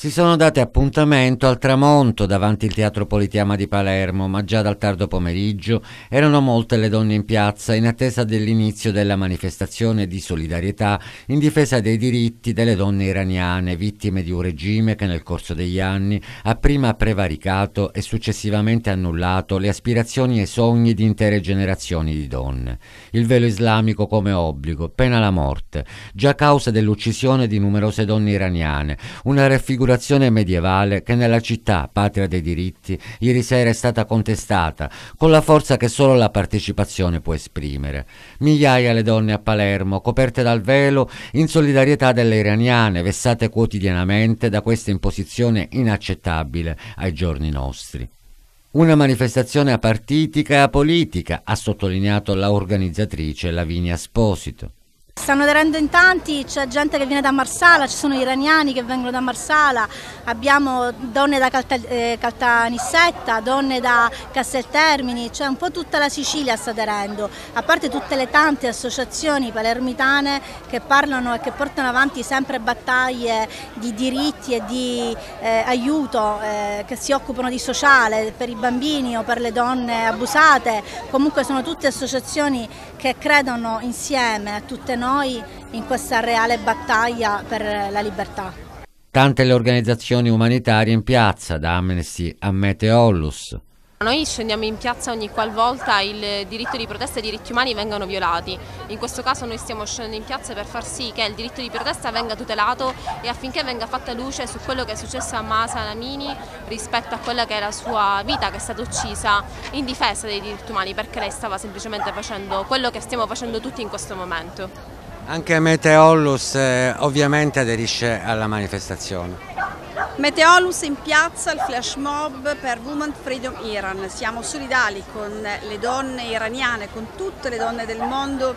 Si sono date appuntamento al tramonto davanti il Teatro Politiama di Palermo, ma già dal tardo pomeriggio erano molte le donne in piazza in attesa dell'inizio della manifestazione di solidarietà in difesa dei diritti delle donne iraniane, vittime di un regime che nel corso degli anni ha prima prevaricato e successivamente annullato le aspirazioni e sogni di intere generazioni di donne. Il velo islamico come obbligo, pena la morte, già causa dell'uccisione di numerose donne iraniane, una raffigurazione ristrutturazione medievale che nella città, patria dei diritti, ieri sera è stata contestata con la forza che solo la partecipazione può esprimere. Migliaia le donne a Palermo, coperte dal velo, in solidarietà delle iraniane, vessate quotidianamente da questa imposizione inaccettabile ai giorni nostri. Una manifestazione apartitica e apolitica, ha sottolineato la organizzatrice Lavinia Sposito. Stanno aderendo in tanti, c'è gente che viene da Marsala, ci sono iraniani che vengono da Marsala, abbiamo donne da eh, Caltanissetta, donne da Casteltermini, cioè un po' tutta la Sicilia sta aderendo, a parte tutte le tante associazioni palermitane che parlano e che portano avanti sempre battaglie di diritti e di eh, aiuto, eh, che si occupano di sociale per i bambini o per le donne abusate, comunque sono tutte associazioni che credono insieme a tutte noi noi in questa reale battaglia per la libertà. Tante le organizzazioni umanitarie in piazza, da Amnesty a Meteollus. Noi scendiamo in piazza ogni qualvolta il diritto di protesta e i diritti umani vengano violati. In questo caso noi stiamo scendendo in piazza per far sì che il diritto di protesta venga tutelato e affinché venga fatta luce su quello che è successo a Masa Lamini rispetto a quella che è la sua vita che è stata uccisa in difesa dei diritti umani perché lei stava semplicemente facendo quello che stiamo facendo tutti in questo momento. Anche Meteollus eh, ovviamente aderisce alla manifestazione. Meteolus in piazza, il flash mob per Women Freedom Iran. Siamo solidali con le donne iraniane, con tutte le donne del mondo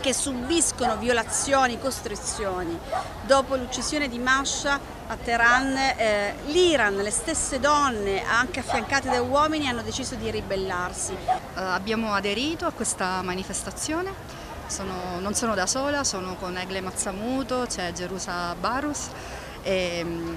che subiscono violazioni, costrizioni. Dopo l'uccisione di Masha a Teheran, eh, l'Iran, le stesse donne, anche affiancate da uomini, hanno deciso di ribellarsi. Uh, abbiamo aderito a questa manifestazione, sono, non sono da sola, sono con Egle Mazzamuto, c'è Gerusa Barus. E, mm,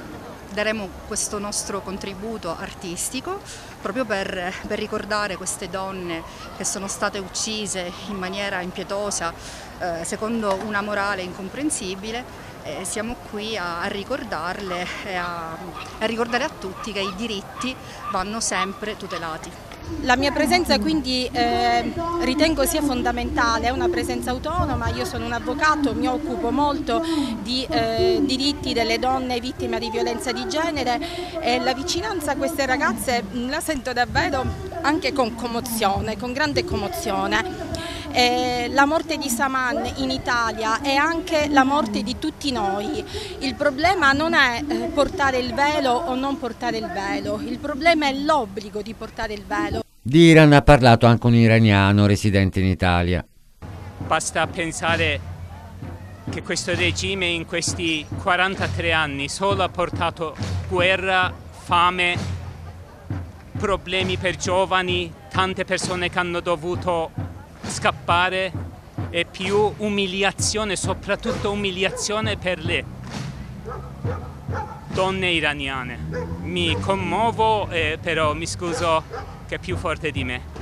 daremo questo nostro contributo artistico proprio per, per, ricordare queste donne che sono state uccise in maniera impietosa eh, secondo una morale incomprensibile eh, siamo qui a, a ricordarle e a, a ricordare a tutti che i diritti vanno sempre tutelati. La mia presenza quindi eh, ritengo sia fondamentale, è una presenza autonoma, io sono un avvocato, mi occupo molto di eh, diritti delle donne vittime di violenza di genere. E la vicinanza a queste ragazze la sento davvero anche con commozione, con grande commozione. Eh, la morte di Saman in Italia è anche la morte di tutti noi. Il problema non è eh, portare il velo o non portare il velo, il problema è l'obbligo di portare il velo. Di Iran ha parlato anche un iraniano residente in Italia. Basta pensare che questo regime in questi 43 anni solo ha portato guerra, fame, problemi per giovani, tante persone che hanno dovuto scappare e più umiliazione, soprattutto umiliazione per le donne iraniane. Mi commuovo, eh, però mi scuso che è più forte di me.